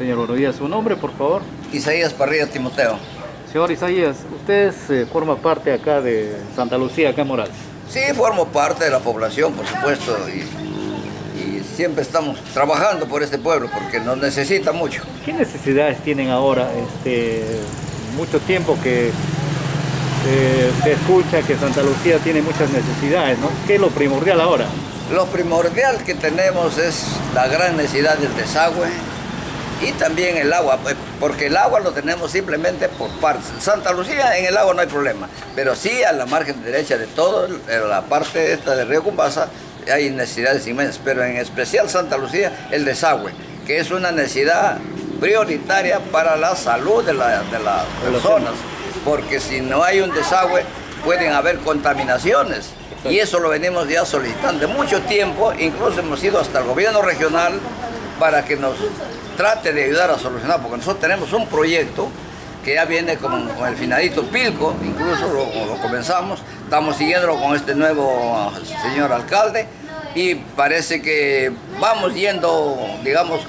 Señor, días. ¿Su nombre, por favor? Isaías Parrilla Timoteo. Señor Isaías, usted eh, forma parte acá de Santa Lucía, acá en Morales. Sí, formo parte de la población, por supuesto, y, y siempre estamos trabajando por este pueblo porque nos necesita mucho. ¿Qué necesidades tienen ahora? Este, mucho tiempo que eh, se escucha que Santa Lucía tiene muchas necesidades, ¿no? ¿Qué es lo primordial ahora? Lo primordial que tenemos es la gran necesidad del desagüe y también el agua, pues, porque el agua lo tenemos simplemente por partes. Santa Lucía en el agua no hay problema, pero sí a la margen derecha de todo, en la parte esta del río Cumbasa, hay necesidades inmensas, pero en especial Santa Lucía el desagüe, que es una necesidad prioritaria para la salud de, la, de las personas, porque si no hay un desagüe pueden haber contaminaciones y eso lo venimos ya solicitando de mucho tiempo, incluso hemos ido hasta el gobierno regional para que nos trate de ayudar a solucionar, porque nosotros tenemos un proyecto que ya viene con, el finadito Pilco, incluso lo, comenzamos, estamos siguiéndolo con este nuevo señor alcalde y parece que vamos yendo, digamos,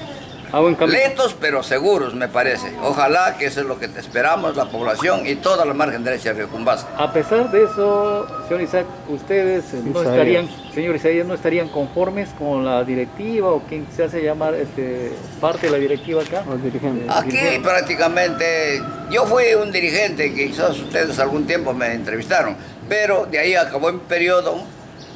Lentos pero seguros, me parece. Ojalá que eso es lo que esperamos, la población y toda la margen derecha de Río Cumbasa. A pesar de eso, señor Isaac, ustedes no estarían, señor Isaías, no estarían conformes con la directiva o quien se hace llamar este, parte de la directiva acá. Aquí prácticamente, yo fui un dirigente que quizás ustedes algún tiempo me entrevistaron, pero de ahí acabó el periodo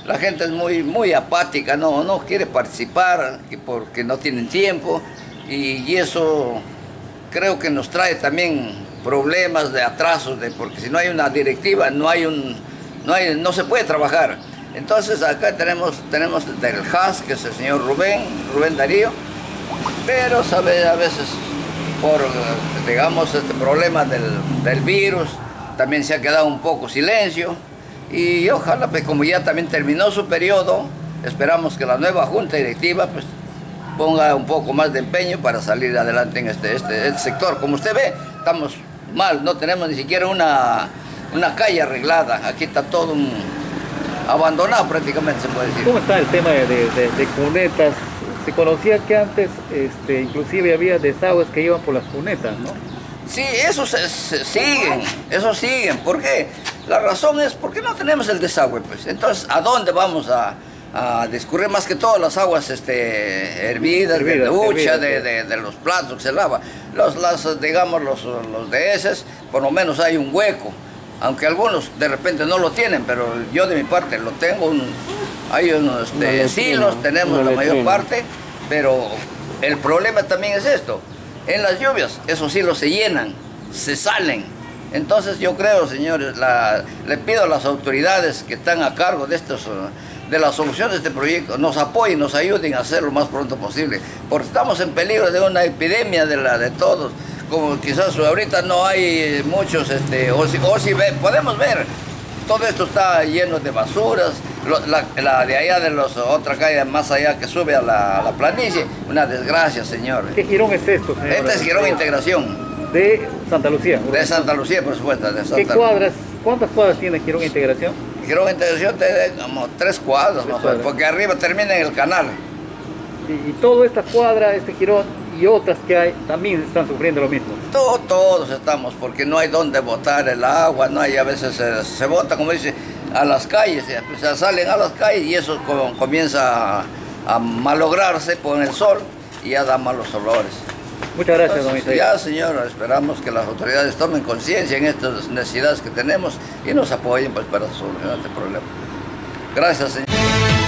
la gente es muy, muy apática, no, no quiere participar porque no tienen tiempo y, eso creo que nos trae también problemas de atrasos, de, porque si no hay una directiva, no, hay un, no, hay, no se puede trabajar. Entonces acá tenemos, tenemos del HAS, que es el señor Rubén, Rubén Darío, pero sabe, a veces por, digamos, este problema del, del virus, también se ha quedado un poco silencio y ojalá, pues como ya también terminó su periodo, esperamos que la nueva junta directiva pues, ponga un poco más de empeño para salir adelante en este, este, este, sector. Como usted ve, estamos mal, no tenemos ni siquiera una, una calle arreglada, aquí está todo un, abandonado prácticamente se puede decir. ¿Cómo está el tema de, de, de cunetas? Se conocía que antes este, inclusive había desagües que iban por las cunetas, ¿no? Sí, eso se, se siguen, eso siguen. ¿Por qué? La razón es porque no tenemos el desagüe, pues. Entonces, ¿a dónde vamos a, a discurrir más que todas las aguas este, hervidas, hervidas de ducha, de, de, de, los platos que se lava? Los, las, digamos, los, los DS, por lo menos hay un hueco. Aunque algunos de repente no lo tienen, pero yo de mi parte lo tengo. Un, hay unos este, silos, tenemos la mayor parte, pero el problema también es esto en las lluvias, esos hilos se llenan, se salen. Entonces yo creo, señores, la, le pido a las autoridades que están a cargo de, estos, de la solución de este proyecto, nos apoyen, nos ayuden a hacerlo lo más pronto posible, porque estamos en peligro de una epidemia de, la, de todos, como quizás ahorita no hay muchos, este, o si, o si ve, podemos ver, todo esto está lleno de basuras, la, la, de allá de los otra calle más allá que sube a la, la planicie, una desgracia, señor. ¿Qué girón es esto, señor? Este es girón Integración. De Santa Lucía. De Santa Lucía, por supuesto. De Santa ¿Qué cuadras, cuántas cuadras tiene Girón Integración? Girón Integración tiene como tres cuadras, tres cuadras. porque arriba termina en el canal. Y, y toda esta cuadra, este girón y otras que hay también están sufriendo lo mismo. Todo, todos estamos, porque no hay donde botar el agua, no hay, a veces se, se bota, como dice, a las calles, o sea, salen a las calles y eso comienza a, a malograrse por el sol y ya da malos olores. Muchas gracias, don. Ya, señor, esperamos que las autoridades tomen conciencia en estas necesidades que tenemos y nos apoyen pues, para solucionar este problema. Gracias, señor.